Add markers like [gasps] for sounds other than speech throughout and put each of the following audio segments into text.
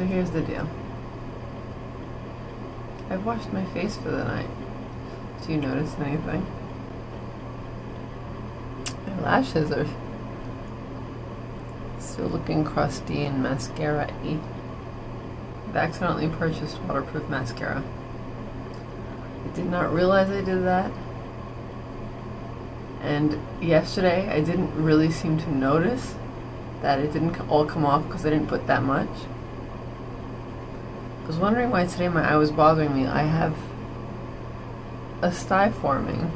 So here's the deal. I've washed my face for the night. Do you notice anything? My lashes are still looking crusty and mascara-y. I've accidentally purchased waterproof mascara. I did not realize I did that. And yesterday I didn't really seem to notice that it didn't all come off because I didn't put that much. Was wondering why today my eye was bothering me. I have a sty forming.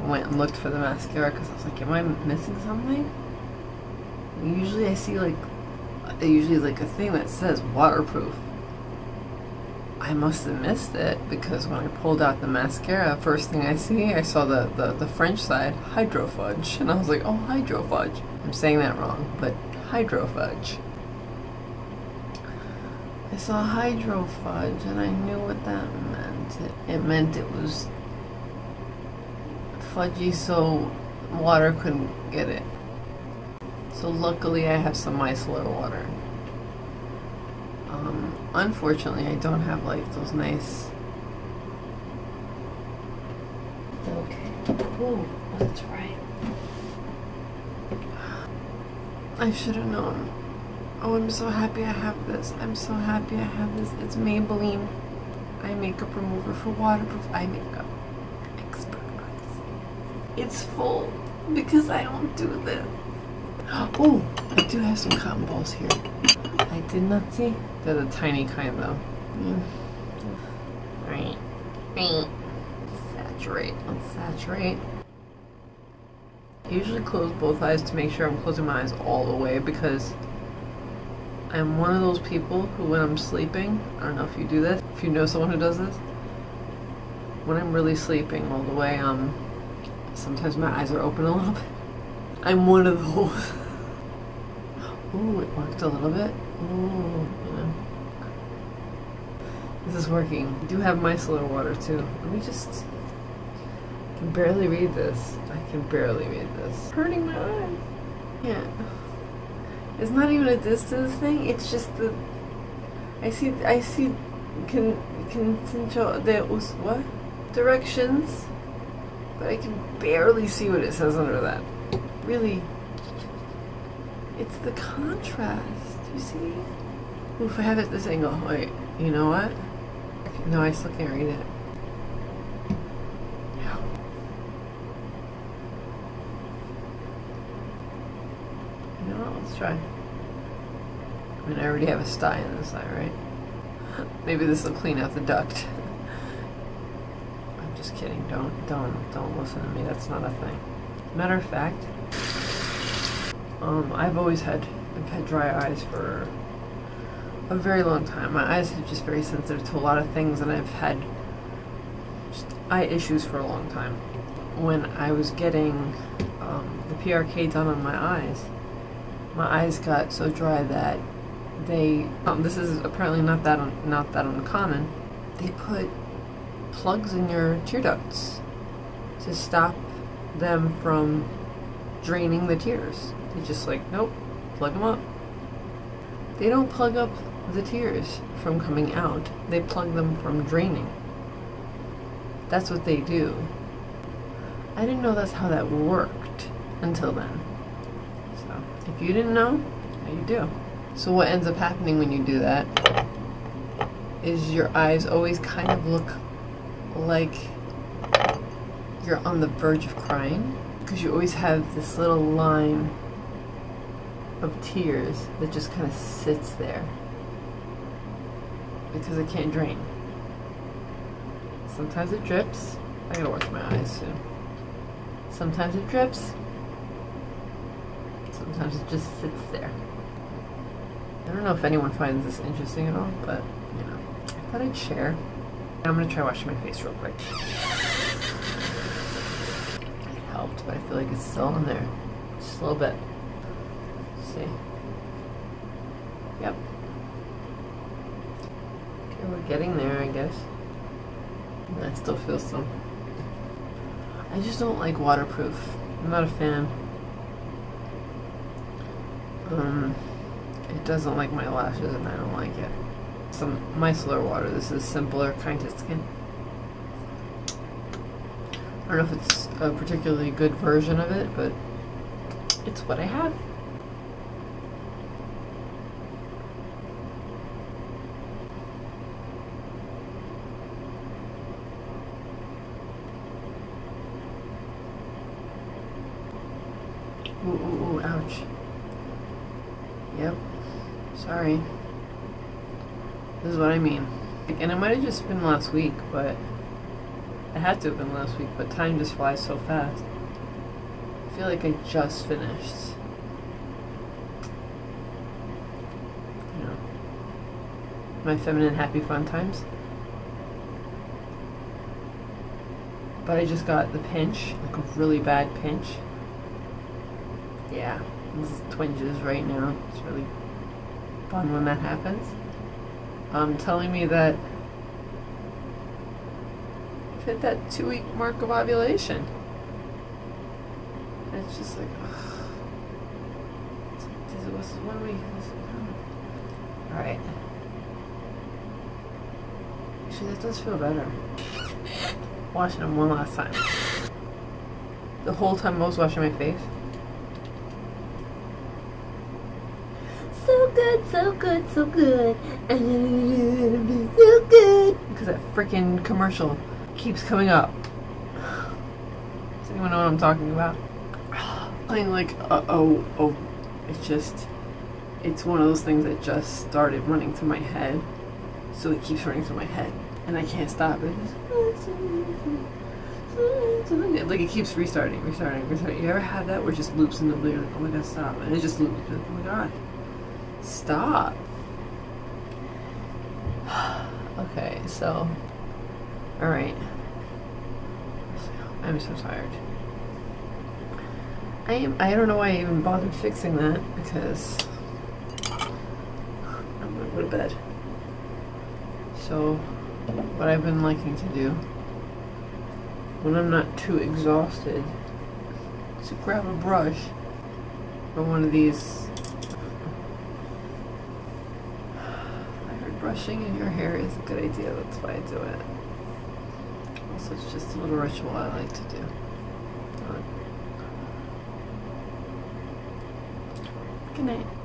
I went and looked for the mascara because I was like, am I missing something? Usually I see like, usually like a thing that says waterproof. I must have missed it because when I pulled out the mascara, first thing I see, I saw the, the, the French side, Hydro Fudge. And I was like, oh, Hydro Fudge. I'm saying that wrong, but Hydro Fudge. I saw Hydro Fudge and I knew what that meant. It, it meant it was fudgy so water couldn't get it. So luckily I have some micellar water. Um, unfortunately, I don't have like those nice. Okay. Oh, that's right. I should have known. Oh, I'm so happy I have this. I'm so happy I have this. It's Maybelline eye makeup remover for waterproof eye makeup. Expert eyes. It's full because I don't do this. [gasps] Oh, I do have some cotton balls here. I did not see. They're the tiny kind though. Mm. Right. Right. Saturate. Unsaturate. I usually close both eyes to make sure I'm closing my eyes all the way because I'm one of those people who when I'm sleeping, I don't know if you do this, if you know someone who does this, when I'm really sleeping all the way, um, sometimes my eyes are open a little bit. I'm one of those. [laughs] Ooh, it worked a little bit. Ooh. This is working. I do have micellar water too. Let me just. I can barely read this. I can barely read this. Hurting my eyes. Yeah. It's not even a distance thing. It's just the. I see. I see. Can can the what directions, but I can barely see what it says under that. Really it's the contrast. You see? Ooh, if I have it this angle. Wait, you know what? No, I still can't read it. Yeah. What? Let's try. I mean, I already have a sty in this eye, right? [laughs] Maybe this will clean out the duct. I'm just kidding. Don't, don't, don't listen to me. That's not a thing. Matter of fact, um, I've always had I've had dry eyes for a very long time. My eyes are just very sensitive to a lot of things, and I've had eye issues for a long time. When I was getting um, the PRK done on my eyes, my eyes got so dry that they um, this is apparently not that un, not that uncommon. They put plugs in your tear ducts to stop them from draining the tears. They just like, nope, plug them up. They don't plug up the tears from coming out, they plug them from draining. That's what they do. I didn't know that's how that worked until then. If you didn't know, now you do. So, what ends up happening when you do that is your eyes always kind of look like you're on the verge of crying because you always have this little line of tears that just kind of sits there because it can't drain. Sometimes it drips. I gotta wash my eyes soon. Sometimes it drips. Sometimes it just sits there. I don't know if anyone finds this interesting at all, but you know, I thought I'd share. I'm gonna try washing my face real quick. It helped, but I feel like it's still in there. Just a little bit see. Yep. Okay, we're getting there, I guess. I still feel some. I just don't like waterproof. I'm not a fan. Um, it doesn't like my lashes and I don't like it. Some micellar water. This is simpler kind of skin. I don't know if it's a particularly good version of it, but it's what I have. Ooh, ooh, ooh, ouch. Yep. Sorry. This is what I mean. And it might have just been last week, but it had to have been last week, but time just flies so fast. I feel like I just finished. You know, my feminine happy fun times. But I just got the pinch, like a really bad pinch. Yeah, this twinges right now. It's really fun when that happens. Um, telling me that I've hit that two week mark of ovulation. And it's just like, ugh. It's this was one week. Alright. Actually, that does feel better. Washing them one last time. The whole time I was washing my face. So good, so good, so good. So good. Because that freaking commercial keeps coming up. Does anyone know what I'm talking about? [sighs] Playing like, uh, oh, oh, it's just, it's one of those things that just started running through my head. So it keeps running through my head. And I can't stop it. Like it keeps restarting, restarting, restarting. You ever had that where it just loops in the blue? Like, oh my god, stop. And it just loops. Like, oh my god. Stop. [sighs] okay, so. Alright. I'm so tired. I am. I don't know why I even bothered fixing that because I'm gonna go to bed. So, what I've been liking to do when I'm not too exhausted is to grab a brush or one of these. I heard brushing in your hair is a good idea. That's why I do it. Also, it's just a little ritual I like to do. Good night.